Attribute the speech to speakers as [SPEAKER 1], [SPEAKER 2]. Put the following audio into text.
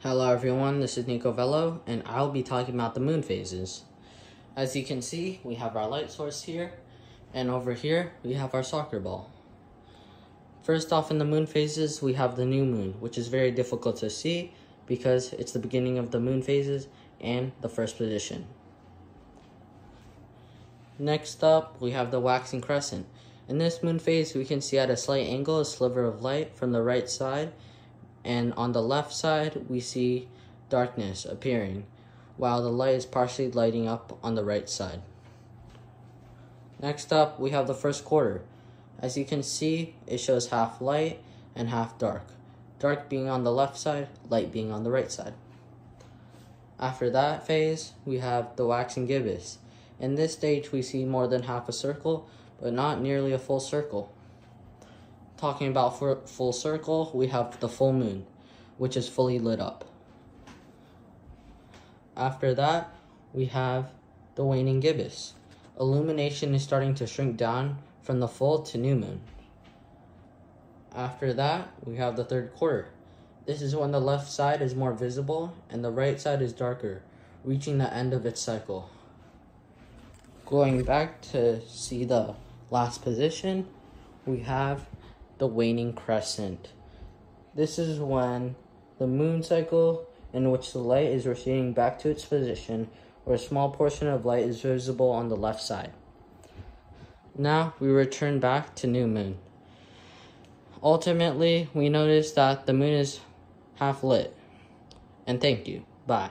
[SPEAKER 1] Hello everyone, this is Nico Vello, and I'll be talking about the moon phases. As you can see, we have our light source here, and over here, we have our soccer ball. First off in the moon phases, we have the new moon, which is very difficult to see because it's the beginning of the moon phases and the first position. Next up, we have the waxing crescent. In this moon phase, we can see at a slight angle a sliver of light from the right side and on the left side we see darkness appearing while the light is partially lighting up on the right side. Next up we have the first quarter. As you can see it shows half light and half dark. Dark being on the left side, light being on the right side. After that phase we have the waxing gibbous. In this stage we see more than half a circle but not nearly a full circle. Talking about full circle, we have the full moon, which is fully lit up. After that, we have the waning gibbous. Illumination is starting to shrink down from the full to new moon. After that, we have the third quarter. This is when the left side is more visible and the right side is darker, reaching the end of its cycle. Going back to see the last position, we have the waning crescent. This is when the moon cycle in which the light is receding back to its position where a small portion of light is visible on the left side. Now we return back to new moon. Ultimately, we notice that the moon is half lit. And thank you. Bye.